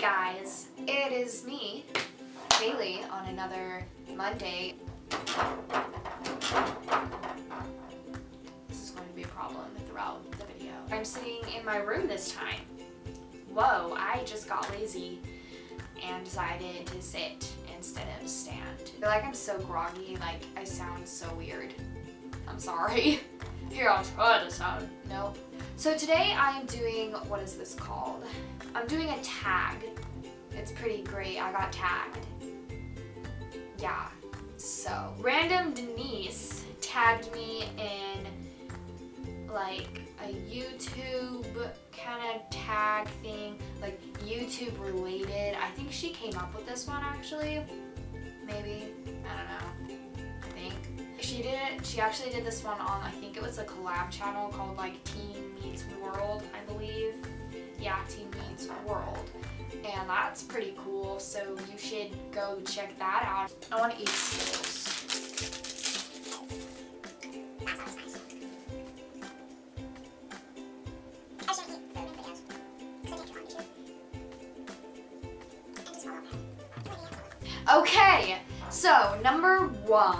Guys, it is me, Kailee, on another Monday. This is going to be a problem throughout the video. I'm sitting in my room this time. Whoa, I just got lazy and decided to sit instead of stand. I feel like I'm so groggy, like I sound so weird. I'm sorry. Here, I'll try to sound. Nope. So today I am doing, what is this called? I'm doing a tag. It's pretty great. I got tagged. Yeah. So, Random Denise tagged me in like a YouTube kind of tag thing, like YouTube related. I think she came up with this one actually. Maybe. I don't know. She did she actually did this one on, I think it was a collab channel called like Teen Meets World, I believe. Yeah, Teen Meets World. And that's pretty cool, so you should go check that out. I want to eat Skittles. Okay, so number one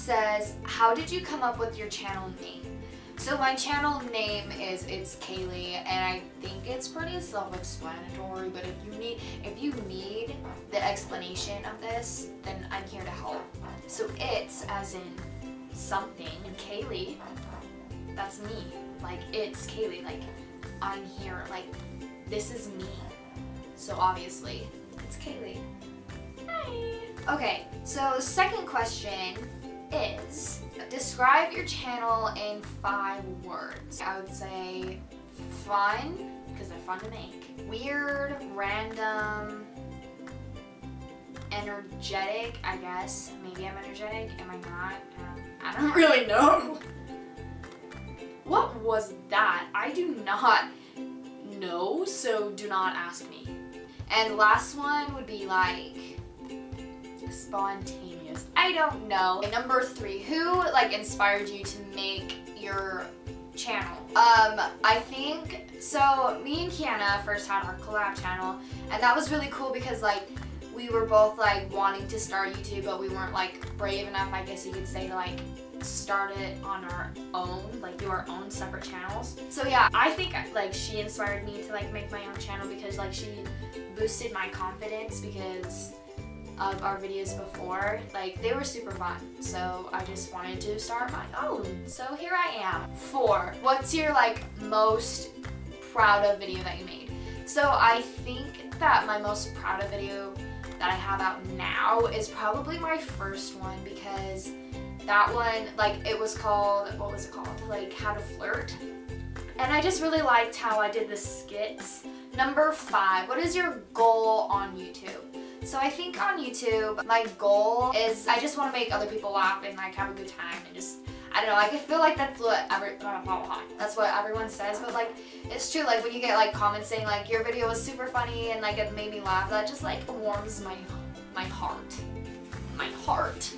says, how did you come up with your channel name? So my channel name is It's Kailee and I think it's pretty self-explanatory but if you need if you need the explanation of this then I'm here to help. So it's as in something and Kailee that's me. Like it's Kailee like I'm here like this is me. So obviously it's Kailee. Hi. Okay, so second question is describe your channel in five words. I would say fun, because they're fun to make, weird, random, energetic, I guess. Maybe I'm energetic, am I not? Um, I don't really know. What was that? I do not know, so do not ask me. And last one would be like spontaneous. I don't know. Number three, who like inspired you to make your channel? Um, I think, so me and Keana first had our collab channel and that was really cool because like we were both like wanting to start YouTube but we weren't like brave enough I guess you could say to like start it on our own, like do our own separate channels. So yeah, I think like she inspired me to like make my own channel because like she boosted my confidence because of our videos before, like they were super fun. So I just wanted to start my own. So here I am. Four, what's your like most proud of video that you made? So I think that my most proud of video that I have out now is probably my first one because that one, like it was called, what was it called? Like How to Flirt. And I just really liked how I did the skits. Number five, what is your goal on YouTube? So I think on YouTube, my goal is I just want to make other people laugh and like have a good time and just I don't know, like I feel like that's what every that's what everyone says, but like it's true. Like when you get like comments saying like your video was super funny and like it made me laugh, that just like warms my my heart. My heart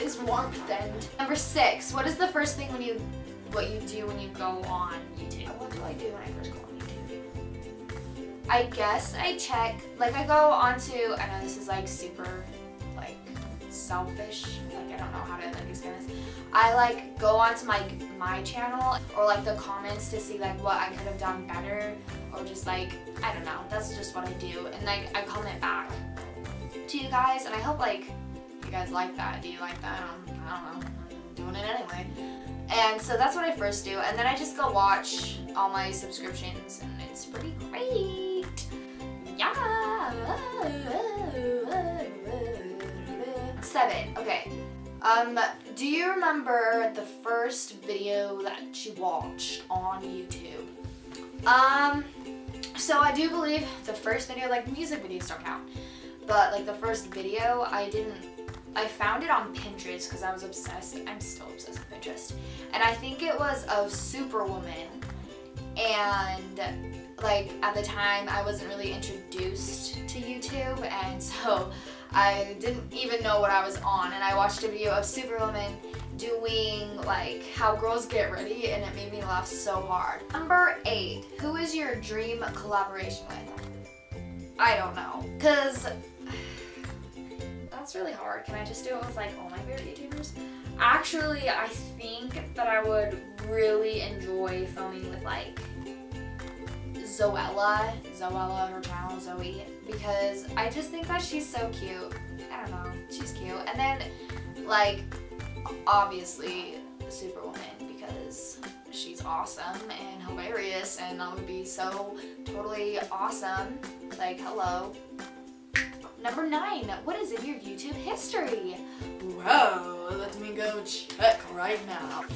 is warmed and number six. What is the first thing when you what you do when you go on YouTube? What do I do when I first go on? I guess I check, like I go onto, I know this is like super like selfish, like I don't know how to like explain this. I like go onto my, my channel or like the comments to see like what I could have done better or just like, I don't know, that's just what I do. And like I comment back to you guys and I hope like you guys like that. Do you like that? I don't, I don't know. I'm doing it anyway. And so that's what I first do. And then I just go watch all my subscriptions and it's pretty great. Seven. Okay. Um, do you remember the first video that you watched on YouTube? Um, so I do believe the first video, like music videos don't count, but like the first video, I didn't, I found it on Pinterest because I was obsessed. I'm still obsessed with Pinterest. And I think it was of Superwoman. And like at the time I wasn't really introduced to YouTube and so I didn't even know what I was on and I watched a video of Superwoman doing like how girls get ready and it made me laugh so hard. Number eight, who is your dream collaboration with? I don't know. Cause that's really hard. Can I just do it with like all my favorite YouTubers? Actually, I think that I would really enjoy filming with like Zoella, Zoella, her channel, Zoe, because I just think that she's so cute. I don't know, she's cute. And then, like, obviously, Superwoman, because she's awesome and hilarious, and that would be so totally awesome. Like, hello. Number nine, what is in your YouTube history? Whoa, let me go check right now.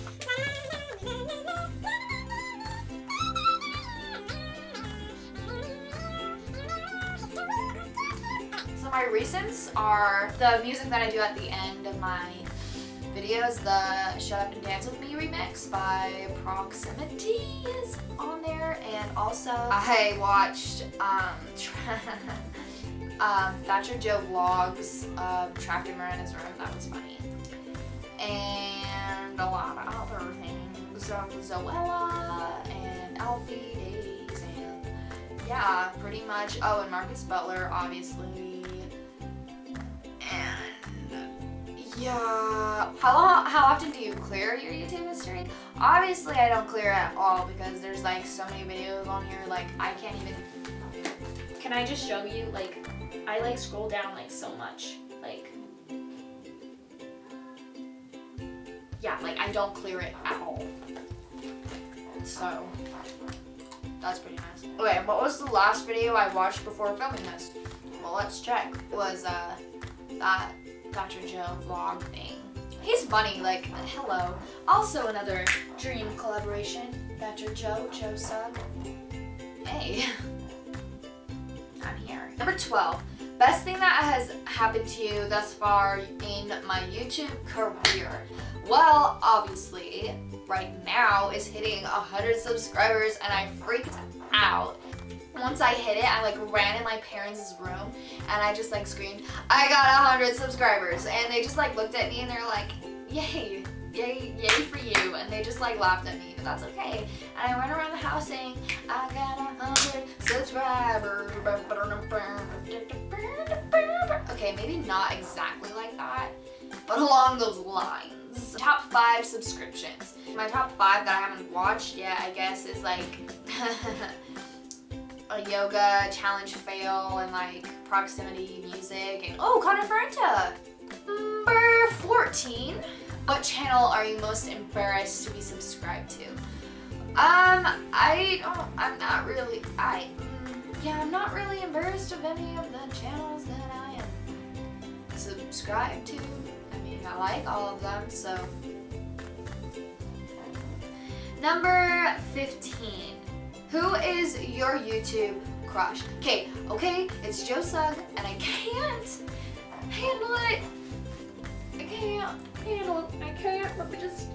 my recents are the music that I do at the end of my videos. The Shut Up and Dance With Me remix by Proximity is on there. And also I watched um, um, Thatcher Joe vlogs of trapped in Miranda's room. That was funny. And a lot of other things. Um, Zoella and Alfie Deyes and yeah, pretty much. Oh, and Marcus Butler, obviously. Yeah, how long, how often do you clear your YouTube history? Obviously, I don't clear at all because there's like so many videos on here. Like I can't even. Can I just show you, like, I like scroll down like so much. Like, Yeah, like I don't clear it at all. So that's pretty nice. Okay, what was the last video I watched before filming this? Well, let's check. Was uh that Thatcher Joe vlog thing. He's funny, like, hello. Also another dream collaboration. Thatcher Joe, Joe Sugg. Hey. I'm here. Number 12. Best thing that has happened to you thus far in my YouTube career. Well, obviously, right now is hitting 100 subscribers and I freaked out. Once I hit it, I like ran in my parents' room and I just like screamed, I got 100 subscribers. And they just like looked at me and they're like, yay, yay, yay for you. And they just like laughed at me, but that's okay. And I ran around the house saying, I got 100 subscribers. Okay, maybe not exactly like that, but along those lines. Top five subscriptions. My top five that I haven't watched yet, I guess, is like a yoga challenge fail and like proximity music and oh, Connor Franta. Number 14. What channel are you most embarrassed to be subscribed to? Um, I don't, I'm not really, I, mm, yeah, I'm not really embarrassed of any of the channels that I am subscribed to. I mean, I like all of them, so. Number 15. Who is your YouTube crush? Okay, okay, it's Joe Sugg, and I can't handle it. I can't handle it. I can't. Let me just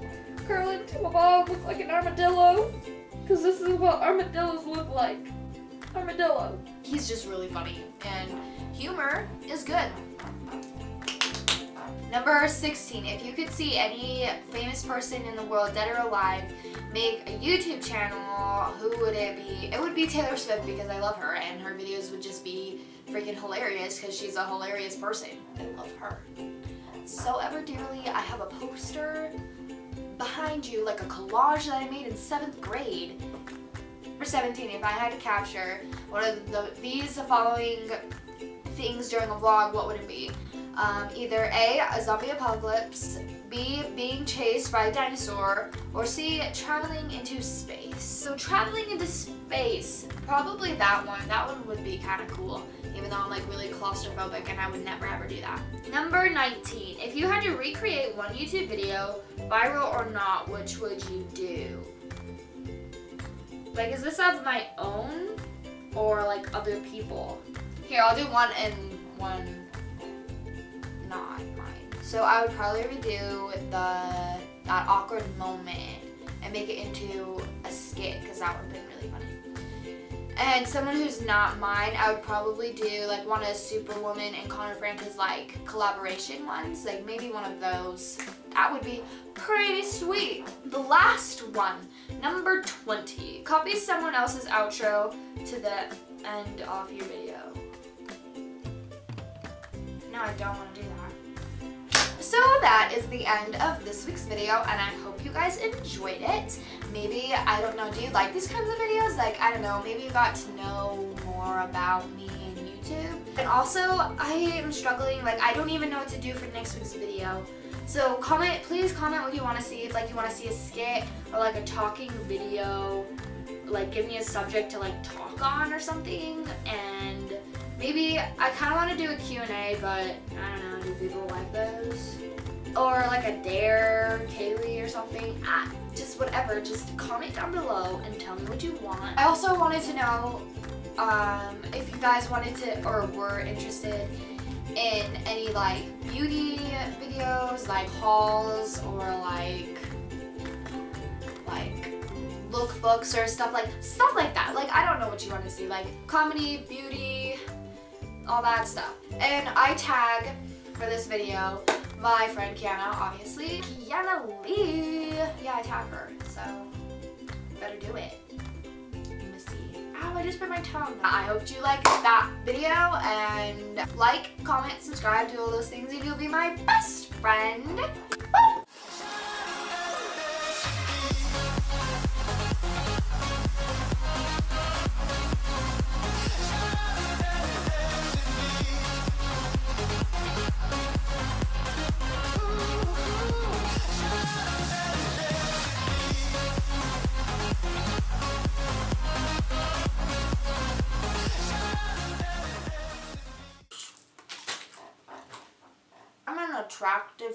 curl into a ball, look like an armadillo. Because this is what armadillos look like. Armadillo. He's just really funny, and humor is good. Number 16, if you could see any famous person in the world, dead or alive, make a YouTube channel, who would it be? It would be Taylor Swift because I love her and her videos would just be freaking hilarious because she's a hilarious person. I love her. So ever dearly, I have a poster behind you, like a collage that I made in 7th grade. Number 17, if I had to capture one of the, these following things during a vlog, what would it be? Um, either A, a zombie apocalypse, B, being chased by a dinosaur, or C, traveling into space. So traveling into space, probably that one. That one would be kind of cool, even though I'm like really claustrophobic and I would never ever do that. Number 19, if you had to recreate one YouTube video, viral or not, which would you do? Like, is this of my own or like other people? Here, I'll do one and one not mine. So I would probably redo the that awkward moment and make it into a skit because that would have been really funny. And someone who's not mine, I would probably do like one of Superwoman and Connor Franta's like collaboration ones, like maybe one of those. That would be pretty sweet. The last one, number 20. Copy someone else's outro to the end of your video. No, I don't want to do that. So that is the end of this week's video and I hope you guys enjoyed it. Maybe, I don't know, do you like these kinds of videos? Like, I don't know, maybe you got to know more about me and YouTube. And also, I am struggling, like, I don't even know what to do for next week's video. So comment, please comment what you want to see. If like you want to see a skit or like a talking video, like give me a subject to like talk on or something. And maybe I kind of want to do a Q&A, but I don't know, do people like Or like a dare, Kailee or something. Just whatever. Just comment down below and tell me what you want. I also wanted to know um, if you guys wanted to or were interested in any like beauty videos, like hauls or like like lookbooks or stuff like stuff like that. Like I don't know what you want to see, like comedy, beauty, all that stuff. And I tag for this video my friend Keana, obviously. Keana Lee. Yeah, I tag her, so better do it. Ow, I just bit my tongue. I hope you liked that video and like, comment, subscribe, do all those things and you'll be my best friend.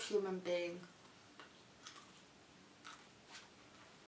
Human being.